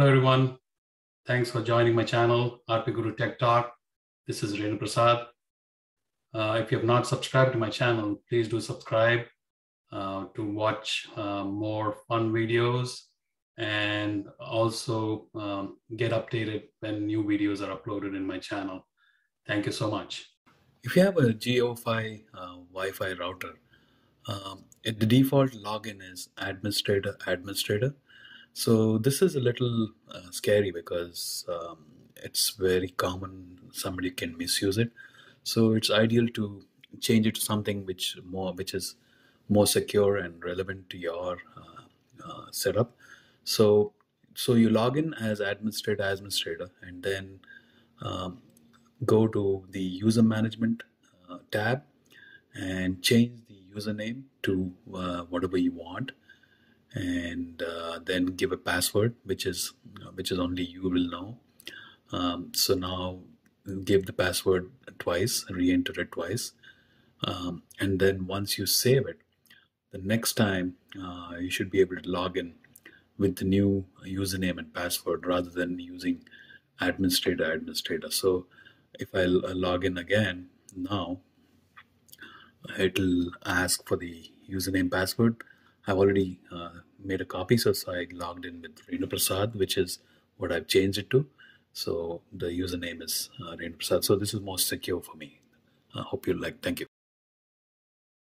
Hello, everyone. Thanks for joining my channel, RP Guru Tech Talk. This is Renu Prasad. Uh, if you have not subscribed to my channel, please do subscribe uh, to watch uh, more fun videos and also um, get updated when new videos are uploaded in my channel. Thank you so much. If you have a JioFi uh, Wi-Fi router, um, the default login is administrator administrator. So this is a little uh, scary because um, it's very common. Somebody can misuse it. So it's ideal to change it to something which more which is more secure and relevant to your uh, uh, setup. So so you log in as administrator administrator and then um, go to the user management uh, tab and change the username to uh, whatever you want and uh, then give a password which is which is only you will know. Um, so now give the password twice re-enter it twice. Um, and then once you save it the next time uh, you should be able to log in with the new username and password rather than using administrator administrator. So if I log in again now it'll ask for the username password I've already uh, made a copy so, so I logged in with Renu Prasad which is what I've changed it to. So the username is uh, Renu Prasad. So this is more secure for me. I hope you like thank you